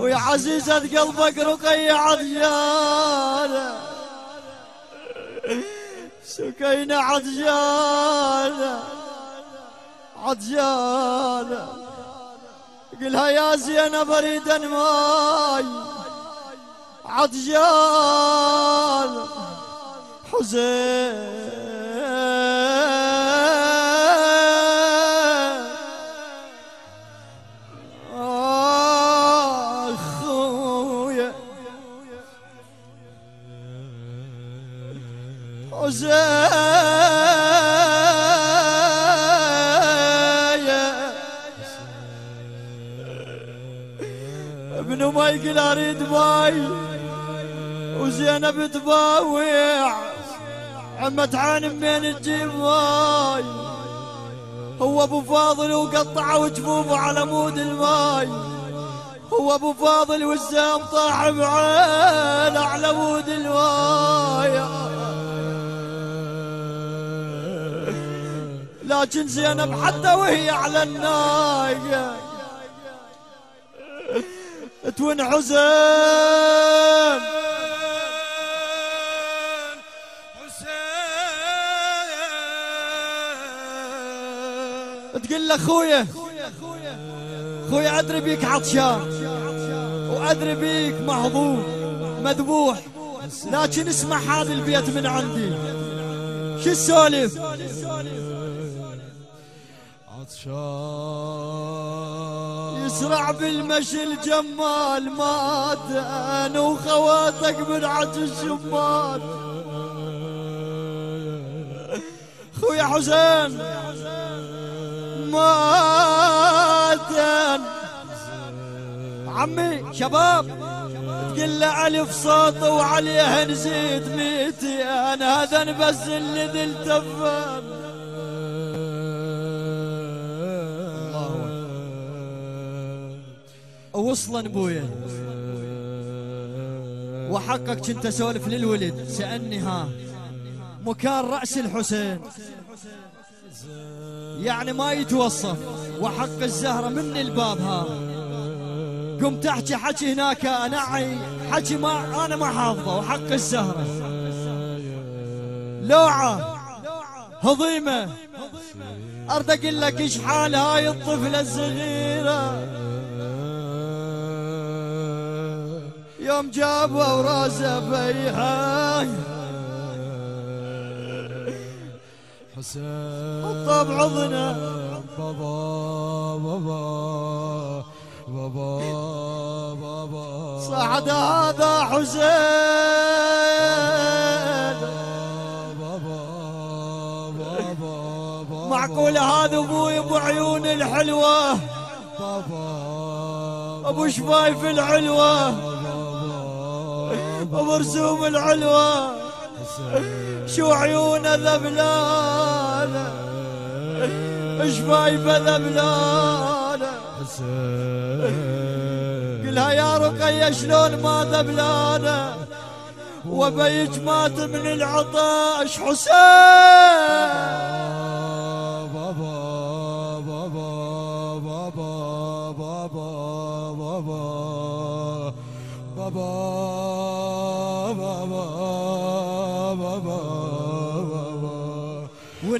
ويا عزيزة قلبك رقية عطيانة سكينة عطيانة عطيانة قلها يا زينب أريد ماي. عطيانة حزين. وزينب تباوع عم تعاني من تجيب هو أبو فاضل وقطعوا جفوفه على مود الماي هو أبو فاضل والزام طاح بعين على مود الماي لكن زينب حتى وهي على الناية تون حزين تقول له أخويا أخويا أدري بيك عطشان وأدري بيك مهضوم مذبوح لكن اسمع هذا البيت من عندي. شو السولف عطشان يسرع بالمشي الجمال مات أنا وخواتك من عج الشمال. خويا حسين مات عمي شباب تقول له ألف صوت وعليها نزيد ميتي أنا هذا بس اللي ذلت وصلا أبويا. وحقك كنت أسولف للولد سألني ها مكان رأس الحسين؟ يعني ما يتوصف. وحق الزهرة من الباب ها قمت احكي حكي هناك انعي حكي ما أنا ما حافظه. وحق الزهرة. لوعة. هضيمة. أرد أقول لك إيش حال هاي الطفلة الصغيرة. يوم جابوا وراسه بيها حسين. حطه بعضنا بابا بابا بابا بابا. صعد هذا حسين. بابا بابا معقول هذا أبوي ابو عيون الحلوة؟ بابا أبو شفايف العلوة ابو رسوم العلوة شو عيونه ذبلانة شفايفه ذبلانة قلها يا رقية شلون ما ذبلانة وبيج مات من العطش حسين.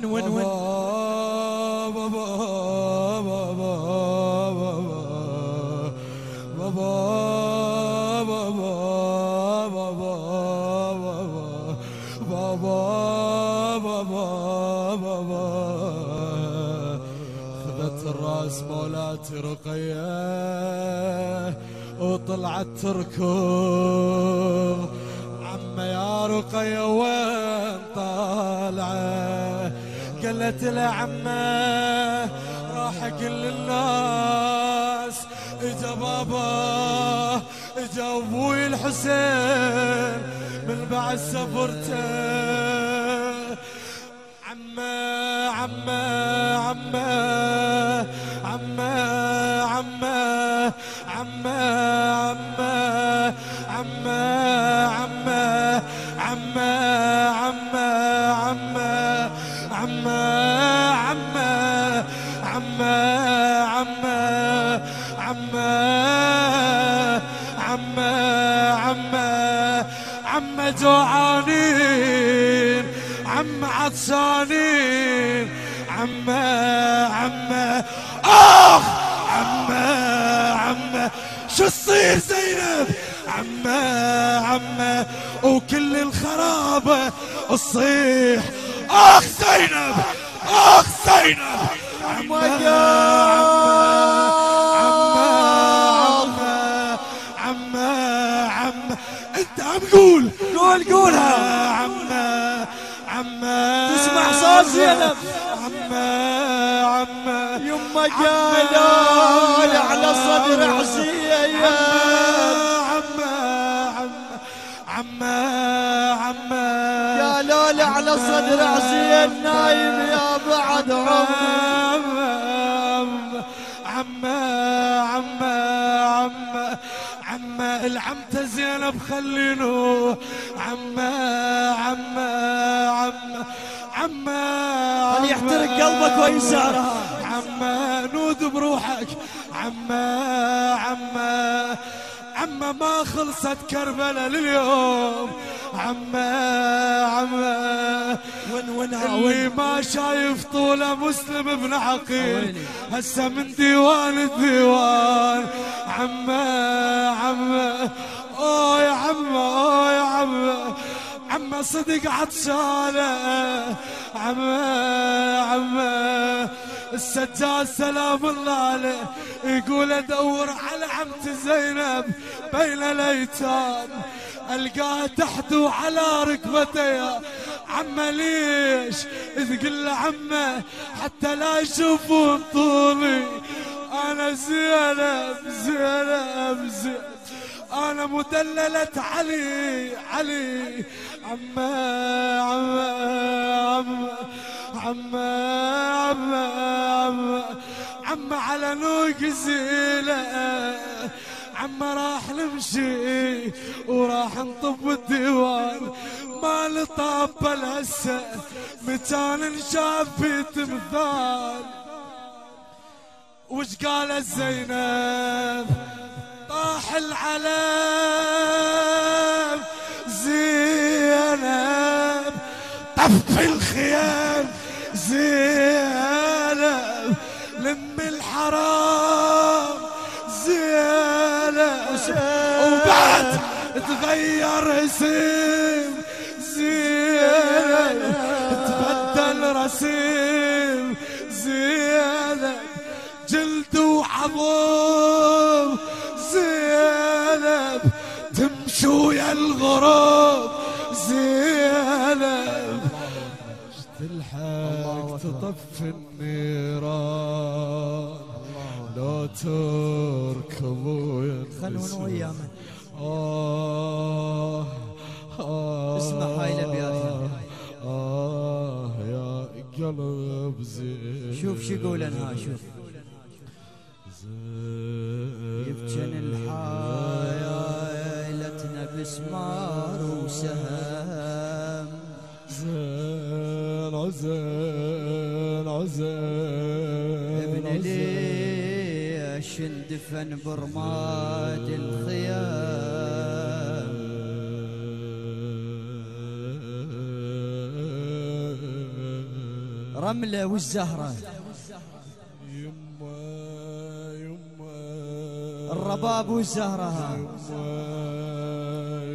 ون ون ون رقية وطلعت تركض عم يا رقية له عمه راح أقول للناس. إجا بابا إجا أبوي الحسين من بعد سفرته عمه عمه عمه. عم عطشانين عم عم أخ! عم عم شو تصير زينب؟ عم عم وكل الخرابة تصيح. أخ زينب أخ زينب. عم عم عم عم أنت عم قول. قول قولها. زينب عم عم يما قالوا على صدر حسين عم عم عم عم قالوا لي على صدر حسين نايم يا بعد عمر عم عم عم عم العمته زينب خلينو. عم عم عم عم خلي يحترق قلبك ويسارها عم نود بروحك. عم عم عم ما خلصت كربلة لليوم. عم عم وين وينها اللي ما شايف طوله مسلم ابن عقيل. هسه من ديوان الديوان. عم عم اوه يا عم اوه يا عم عم صدق عطشانة. عم عم السجاد سلام الله عليه. يقول أدور على عمتي زينب بين الأيتام. ألقاها تحدو على ركبتيها عمه ليش؟ تقول له عمه حتى لا يشوفون طولي. أنا زينب زينب زينب. أنا مدللة علي علي. عم عم عم عم عم عم عم على نوق زيلة عم راح نمشي وراح نطب الديوان. ما لطاب هسه مكان نشاف في تمثال. وش قالت زينب طاح العلم زينب طف الخيام. زينب لم الحرام. زينب. وبعد تغير اسم. زينب. تبدل رسم. زينب. جلد وعظم. زينب. تمشي ويا الغراب. زينب. تطفي النيران لو تركبوا يا خلونا وياه آه آه اسمع هاي الأبيات. آه يا قلب زين. شوف شو يقول أنها شوف. يبجن الحايلتنا بسمار وسهم. زين عزين ابن ليش اندفن برماد الخيام؟ رملة والزهرة. يما يما. الرباب والزهرة.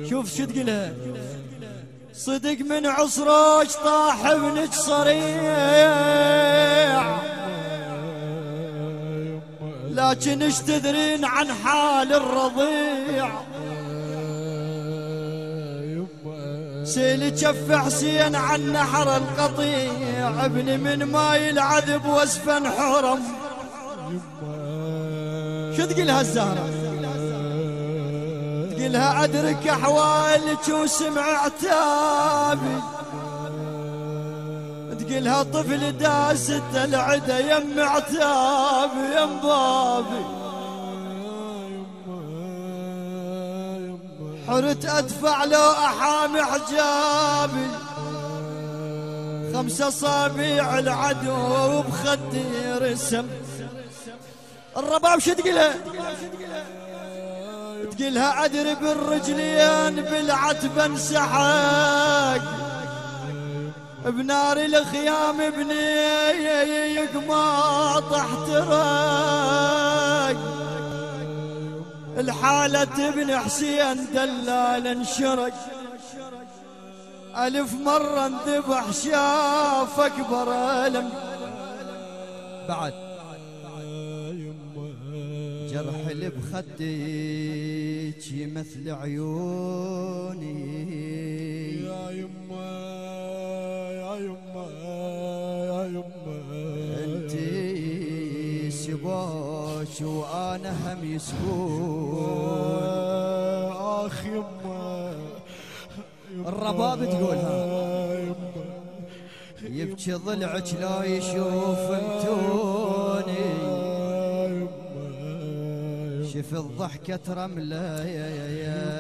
شوف شو تقولها. صدق من عصرك طاح ابنك صريع لكن إيش تدرين عن حال الرضيع؟ سيل جف حسين عن نحر القطيع ابني من ماي العذب واسفا حرم. شو تقولها الزهرة تقولها أدرك أحوالك وسمع عتابي. تقولها طفل داست العدا يم عتابي يم بابي حرت أدفع لو احامي حجابي. خمسة أصابيع العدو بخدي رسم الرباب شو تقولها؟ تقلها أدري بالرجلين بالعتبة انسحق. بنار الخيام ابني يقماط احترق. الحالة ابن حسين دلال انشرق. ألف مرة انذبح شاف أكبر ألم. بعد. جرح اللي بخديك مثل عيوني. وأنا هم يسكون اخ يما يما الرباب تقولها. يما يبكي ضلعك لا يشوف انتوني. شف الضحكة رملة يا يا يا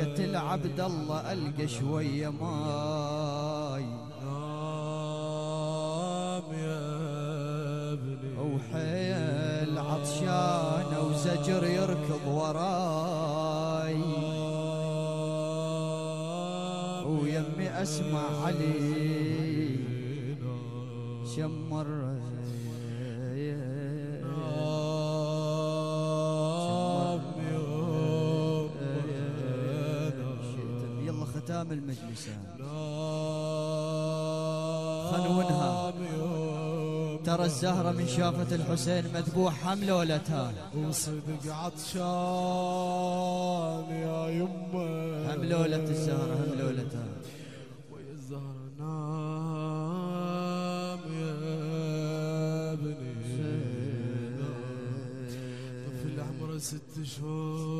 بلكة العبد الله ألقى شوية ماي. وحيل عطشانة وزجر يركض وراي. ويمي أسمع علي. شمر ختام المجلس. خنونها. ترى الزهرة من شافة الحسين مذبوح حملولتها وصدق عطشان يا يما حملولة الزهرة حملولتها ويا الزهرة نام يا ابني. طفل عمره ست شهور.